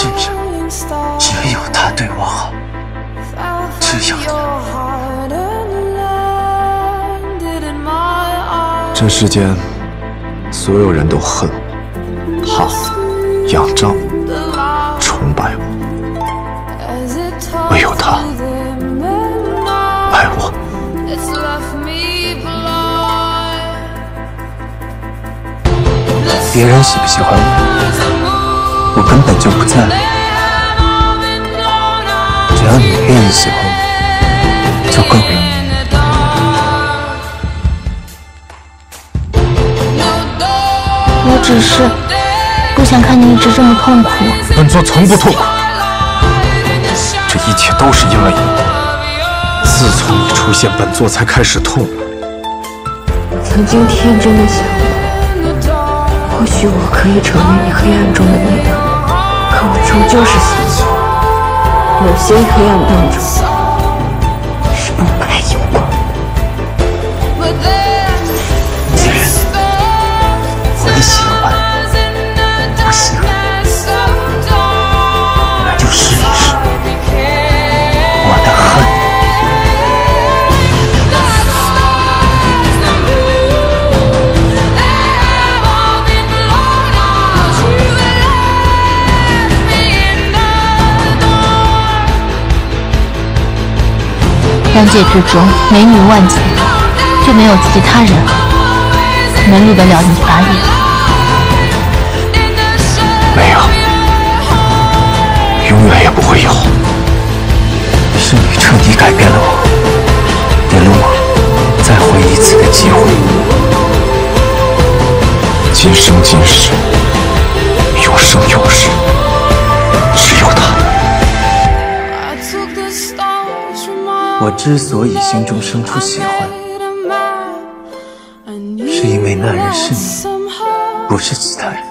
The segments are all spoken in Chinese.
是人，只有他对我好，只有他。这世间所有人都恨我、怕我、仰仗我、崇拜我，唯有他爱我。别人喜不喜欢我，我根本就不在乎。只要你愿意喜欢我，就够了。我只是不想看你一直这么痛苦。本座从不痛苦，这一切都是因为你。自从你出现，本座才开始痛。曾经天真的想过。或许我可以成为你黑暗中的力量，可我终究是相信，有些黑暗当中三界之中，美女万千，却没有其他人能入得了你法眼。没有，永远也不会有。是你彻底改变了我，给了我再活一次的机会。今生今世，我之所以心中生出喜欢，是因为那人是你，不是其他人。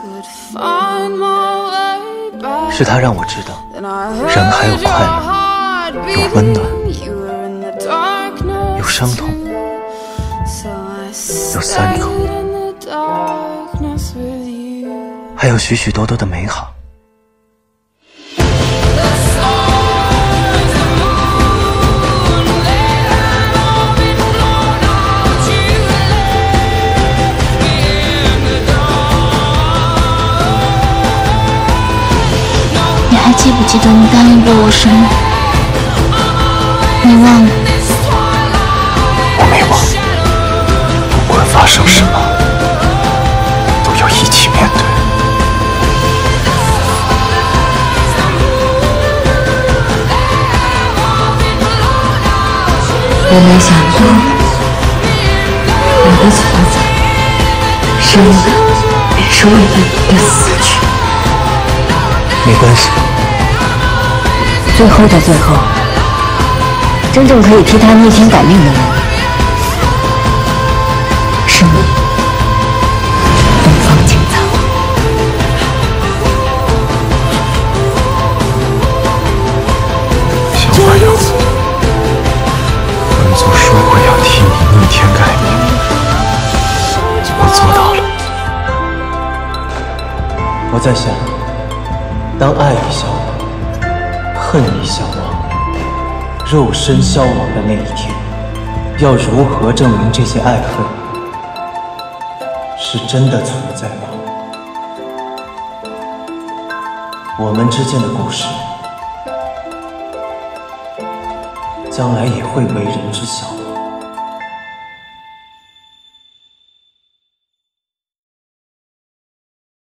是他让我知道，人还有快乐，有温暖，有伤痛，有酸楚，还有许许多多的美好。记不记得你答应过我什么？你忘了？我没忘。不管发生什么，都要一起面对。我没想到，我的存在，是为了，也是为了你的死去。没关系。最后的最后，真正可以替他逆天改命的人，是你，东方青苍。小白羊，本座说过要替你逆天改命，我做到了。我在想，当爱已消亡。恨已消亡，肉身消亡的那一天，要如何证明这些爱恨是真的存在吗？我们之间的故事，将来也会为人知晓。